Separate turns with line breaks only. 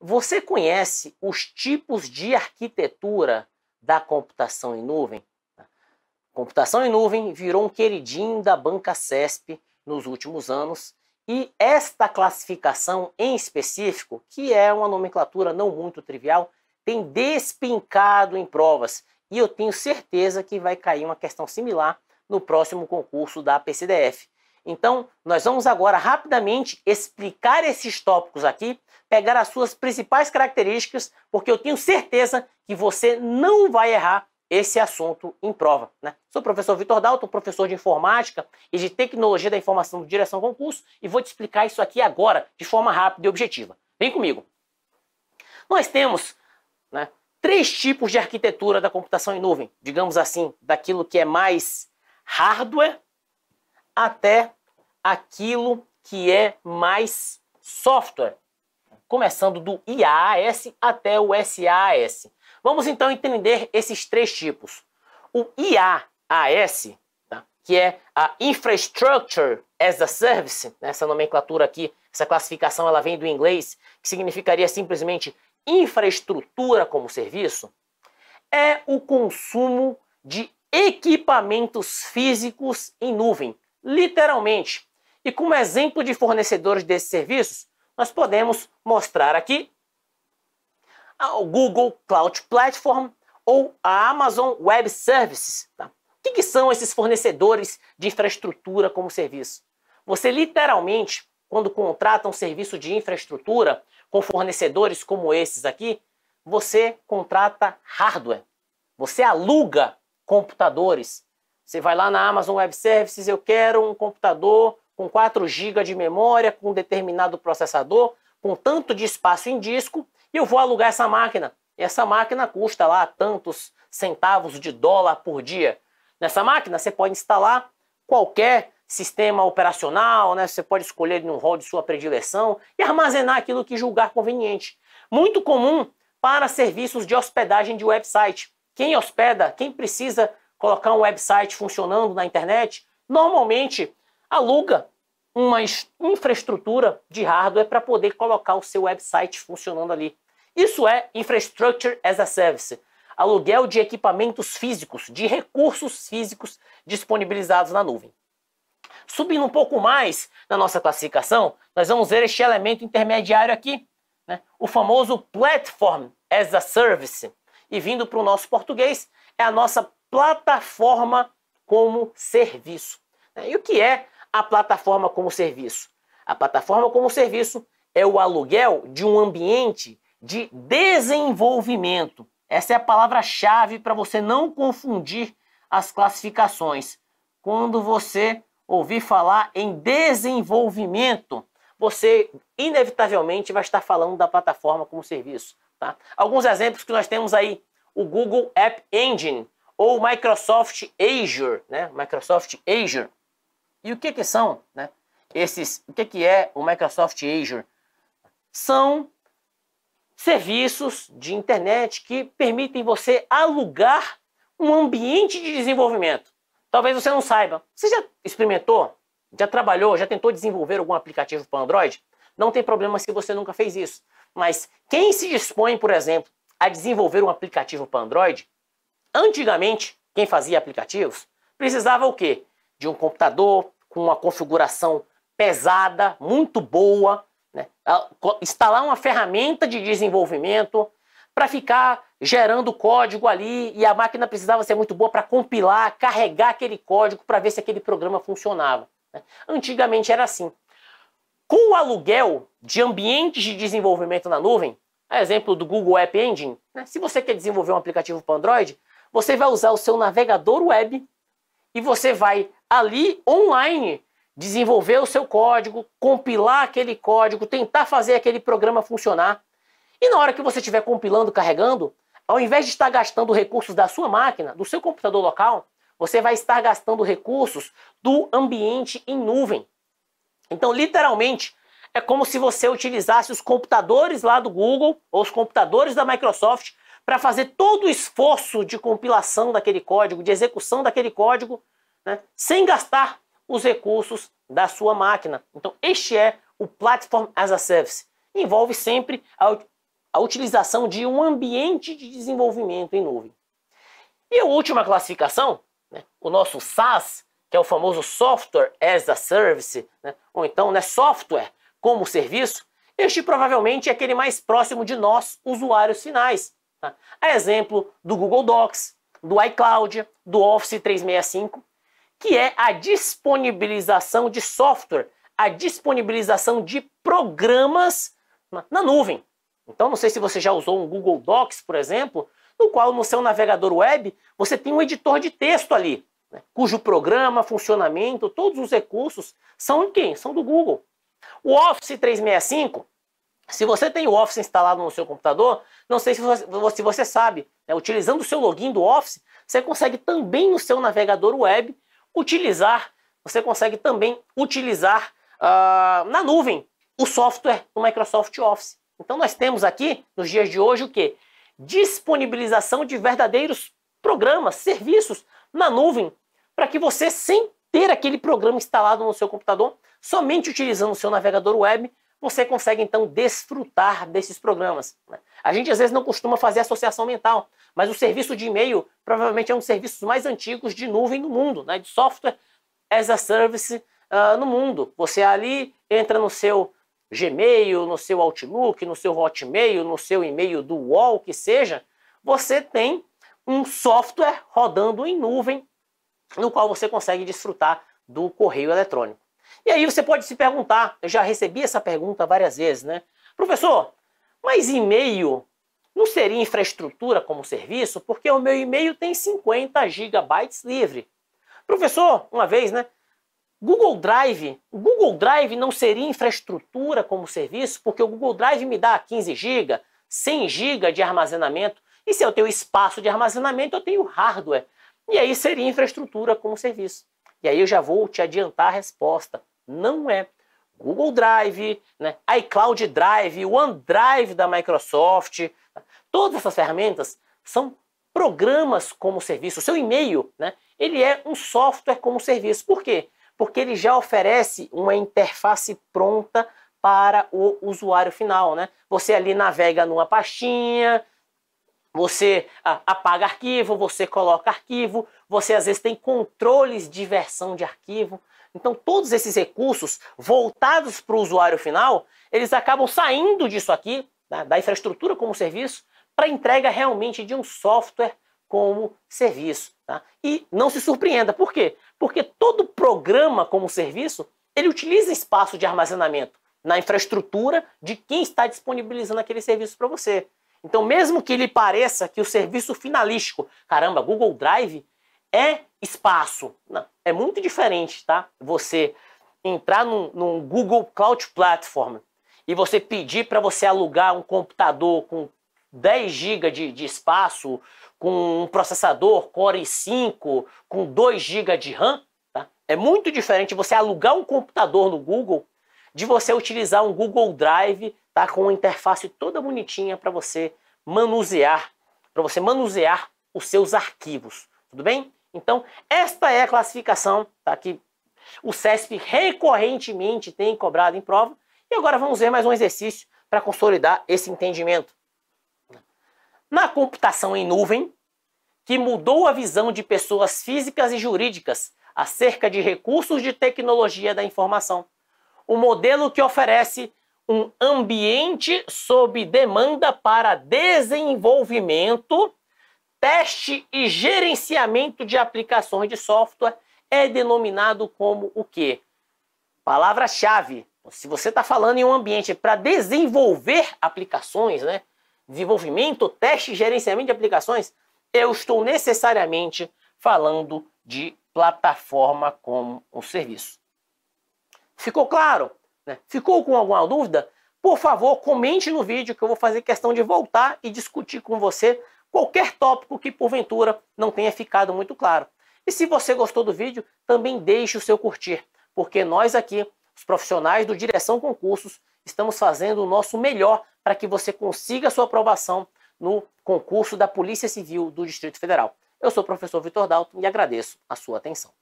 Você conhece os tipos de arquitetura da computação em nuvem? Computação em nuvem virou um queridinho da banca CESP nos últimos anos e esta classificação em específico, que é uma nomenclatura não muito trivial, tem despincado em provas e eu tenho certeza que vai cair uma questão similar no próximo concurso da PCDF. Então, nós vamos agora rapidamente explicar esses tópicos aqui, pegar as suas principais características, porque eu tenho certeza que você não vai errar esse assunto em prova. Né? Sou o professor Vitor Dalton, professor de informática e de tecnologia da informação do Direção Concurso, e vou te explicar isso aqui agora, de forma rápida e objetiva. Vem comigo. Nós temos né, três tipos de arquitetura da computação em nuvem, digamos assim, daquilo que é mais hardware até aquilo que é mais software, começando do IaaS até o SaaS. Vamos então entender esses três tipos. O IaaS, tá? que é a Infrastructure as a Service, né? essa nomenclatura aqui, essa classificação ela vem do inglês, que significaria simplesmente infraestrutura como serviço, é o consumo de equipamentos físicos em nuvem, literalmente. E como exemplo de fornecedores desses serviços, nós podemos mostrar aqui o Google Cloud Platform ou a Amazon Web Services. Tá? O que, que são esses fornecedores de infraestrutura como serviço? Você literalmente, quando contrata um serviço de infraestrutura com fornecedores como esses aqui, você contrata hardware. Você aluga computadores. Você vai lá na Amazon Web Services, eu quero um computador com 4 GB de memória, com um determinado processador, com tanto de espaço em disco, e eu vou alugar essa máquina. E essa máquina custa lá tantos centavos de dólar por dia. Nessa máquina você pode instalar qualquer sistema operacional, né? você pode escolher no rol de sua predileção e armazenar aquilo que julgar conveniente. Muito comum para serviços de hospedagem de website. Quem hospeda, quem precisa colocar um website funcionando na internet, normalmente aluga uma infraestrutura de hardware para poder colocar o seu website funcionando ali. Isso é Infrastructure as a Service, aluguel de equipamentos físicos, de recursos físicos disponibilizados na nuvem. Subindo um pouco mais na nossa classificação, nós vamos ver este elemento intermediário aqui, né? o famoso Platform as a Service. E vindo para o nosso português, é a nossa plataforma como serviço. E o que é a plataforma como serviço? A plataforma como serviço é o aluguel de um ambiente de desenvolvimento. Essa é a palavra-chave para você não confundir as classificações. Quando você ouvir falar em desenvolvimento, você inevitavelmente vai estar falando da plataforma como serviço. Tá? Alguns exemplos que nós temos aí: o Google App Engine ou Microsoft Azure, né? Microsoft Azure. E o que que são, né? Esses, o que que é o Microsoft Azure? São serviços de internet que permitem você alugar um ambiente de desenvolvimento. Talvez você não saiba. Você já experimentou? Já trabalhou? Já tentou desenvolver algum aplicativo para Android? Não tem problema se você nunca fez isso. Mas quem se dispõe, por exemplo, a desenvolver um aplicativo para Android, antigamente, quem fazia aplicativos, precisava o quê? De um computador com uma configuração pesada, muito boa, né? instalar uma ferramenta de desenvolvimento para ficar gerando código ali e a máquina precisava ser muito boa para compilar, carregar aquele código para ver se aquele programa funcionava. Né? Antigamente era assim. Com o aluguel de ambientes de desenvolvimento na nuvem, exemplo do Google App Engine, né? se você quer desenvolver um aplicativo para Android, você vai usar o seu navegador web e você vai ali online desenvolver o seu código, compilar aquele código, tentar fazer aquele programa funcionar. E na hora que você estiver compilando, carregando, ao invés de estar gastando recursos da sua máquina, do seu computador local, você vai estar gastando recursos do ambiente em nuvem. Então, literalmente, é como se você utilizasse os computadores lá do Google ou os computadores da Microsoft para fazer todo o esforço de compilação daquele código, de execução daquele código, né, sem gastar os recursos da sua máquina. Então, este é o Platform as a Service. Envolve sempre a a utilização de um ambiente de desenvolvimento em nuvem. E a última classificação, né, o nosso SaaS, que é o famoso Software as a Service, né, ou então né, software como serviço, este provavelmente é aquele mais próximo de nós, usuários finais. A exemplo do Google Docs, do iCloud, do Office 365, que é a disponibilização de software, a disponibilização de programas na nuvem. Então, não sei se você já usou um Google Docs, por exemplo, no qual no seu navegador web você tem um editor de texto ali, né, cujo programa, funcionamento, todos os recursos são de quem? São do Google. O Office 365, se você tem o Office instalado no seu computador, não sei se você, se você sabe, né, utilizando o seu login do Office, você consegue também no seu navegador web utilizar, você consegue também utilizar uh, na nuvem o software do Microsoft Office. Então nós temos aqui, nos dias de hoje, o que? Disponibilização de verdadeiros programas, serviços na nuvem, para que você, sem ter aquele programa instalado no seu computador, somente utilizando o seu navegador web, você consegue então desfrutar desses programas. Né? A gente às vezes não costuma fazer associação mental, mas o serviço de e-mail provavelmente é um dos serviços mais antigos de nuvem no mundo, né? de software as a service uh, no mundo. Você ali entra no seu Gmail, no seu Outlook, no seu Hotmail, no seu e-mail do UOL, que seja, você tem um software rodando em nuvem no qual você consegue desfrutar do correio eletrônico. E aí você pode se perguntar, eu já recebi essa pergunta várias vezes, né? Professor, mas e-mail não seria infraestrutura como serviço? Porque o meu e-mail tem 50 gigabytes livre. Professor, uma vez, né? Google Drive, Google Drive não seria infraestrutura como serviço, porque o Google Drive me dá 15 GB, 100 GB de armazenamento, e se eu tenho espaço de armazenamento, eu tenho hardware. E aí seria infraestrutura como serviço. E aí eu já vou te adiantar a resposta. Não é. Google Drive, né, iCloud Drive, OneDrive da Microsoft, todas essas ferramentas são programas como serviço. O seu e-mail, né, ele é um software como serviço. Por quê? porque ele já oferece uma interface pronta para o usuário final, né? Você ali navega numa pastinha, você apaga arquivo, você coloca arquivo, você às vezes tem controles de versão de arquivo. Então todos esses recursos voltados para o usuário final, eles acabam saindo disso aqui, né, da infraestrutura como serviço, para entrega realmente de um software como serviço. Tá? E não se surpreenda, por quê? Porque todo programa como serviço, ele utiliza espaço de armazenamento na infraestrutura de quem está disponibilizando aquele serviço para você. Então, mesmo que ele pareça que o serviço finalístico, caramba, Google Drive é espaço. Não, é muito diferente, tá? Você entrar num, num Google Cloud Platform e você pedir para você alugar um computador com 10 GB de, de espaço, com um processador Core i5, com 2 GB de RAM, tá? é muito diferente você alugar um computador no Google de você utilizar um Google Drive tá? com uma interface toda bonitinha para você manusear, para você manusear os seus arquivos, tudo bem? Então, esta é a classificação tá? que o CESP recorrentemente tem cobrado em prova. E agora vamos ver mais um exercício para consolidar esse entendimento na computação em nuvem, que mudou a visão de pessoas físicas e jurídicas acerca de recursos de tecnologia da informação. O modelo que oferece um ambiente sob demanda para desenvolvimento, teste e gerenciamento de aplicações de software é denominado como o quê? Palavra-chave. Se você está falando em um ambiente para desenvolver aplicações, né? desenvolvimento, teste e gerenciamento de aplicações, eu estou necessariamente falando de plataforma como um serviço. Ficou claro? Né? Ficou com alguma dúvida? Por favor, comente no vídeo que eu vou fazer questão de voltar e discutir com você qualquer tópico que porventura não tenha ficado muito claro. E se você gostou do vídeo, também deixe o seu curtir, porque nós aqui, os profissionais do Direção Concursos, estamos fazendo o nosso melhor para que você consiga sua aprovação no concurso da Polícia Civil do Distrito Federal. Eu sou o professor Vitor Dalton e agradeço a sua atenção.